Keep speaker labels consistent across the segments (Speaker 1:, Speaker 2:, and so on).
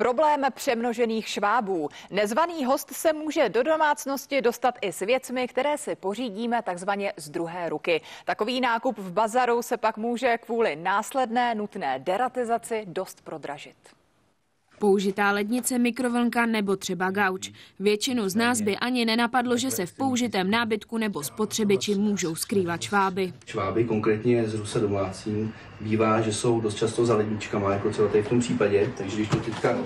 Speaker 1: Problém přemnožených švábů. Nezvaný host se může do domácnosti dostat i s věcmi, které si pořídíme takzvaně z druhé ruky. Takový nákup v bazaru se pak může kvůli následné nutné deratizaci dost prodražit.
Speaker 2: Použitá lednice, mikrovlnka nebo třeba gauč. Většinu z nás by ani nenapadlo, že se v použitém nábytku nebo spotřebiči můžou skrývat šváby.
Speaker 3: Šváby, konkrétně z Rusa domácím, bývá, že jsou dost často za ledničkama, jako třeba tady v tom případě. Takže když to teďka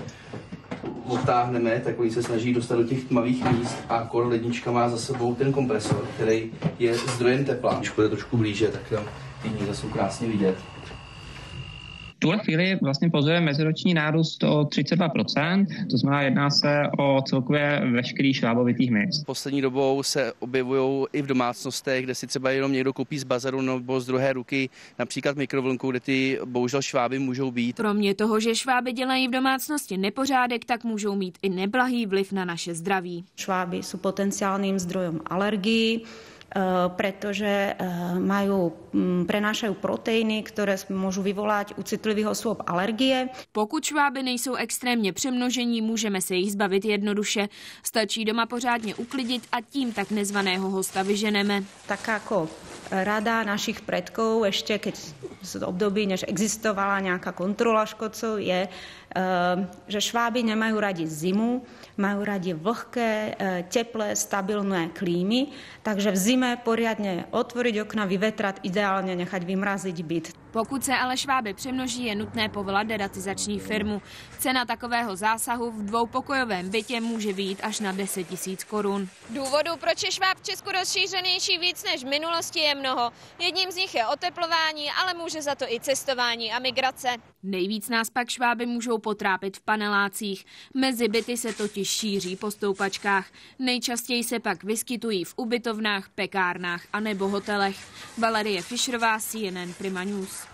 Speaker 3: odtáhneme, tak oni se snaží dostat do těch tmavých míst a kor lednička má za sebou ten kompresor, který je zdrojem tepla. Když bude trošku blíže, tak tam ty místa jsou krásně vidět
Speaker 4: tuhle chvíli vlastně pozorujeme meziroční nárůst o 32%, to znamená, jedná se o celkově veškerý švábovitý hmyz.
Speaker 3: Poslední dobou se objevují i v domácnostech, kde si třeba jenom někdo koupí z bazaru nebo z druhé ruky, například mikrovlnku, kde ty bohužel šváby můžou být.
Speaker 2: Kromě toho, že šváby dělají v domácnosti nepořádek, tak můžou mít i neblahý vliv na naše zdraví.
Speaker 5: Šváby jsou potenciálním zdrojem alergií, pretože eh, majú, mm, prenášajú proteíny, ktoré môžu vyvolať u citlivých osôb alergie.
Speaker 2: Pokud šváby nejsou extrémně přemnožení, můžeme se jich zbavit jednoduše. Stačí doma pořádně uklidit a tím tak nezvaného hosta vyženeme.
Speaker 5: Tak jako rada našich predkov ešte keď z období, než existovala nejaká kontrola škodcov, je, eh, že šváby nemajú radi zimu, majú radi vlhké, eh, teplé, stabilné klímy, takže v zime poriadne otvoriť okna, vyvetrať, ideálne nechať vymraziť byt.
Speaker 2: Pokud se ale šváby přemnoží, je nutné povolat deratizační firmu. Cena takového zásahu v dvoupokojovém bytě může být až na 10 tisíc korun.
Speaker 6: Důvodů, proč je šváb v Česku rozšířenější víc než v minulosti, je mnoho. Jedním z nich je oteplování, ale může za to i cestování a migrace.
Speaker 2: Nejvíc nás pak šváby můžou potrápit v panelácích. Mezi byty se totiž šíří po stoupačkách. Nejčastěji se pak vyskytují v ubytovnách, pekárnách a nebo hotelech. Valerie Fischerová, CNN Prima News.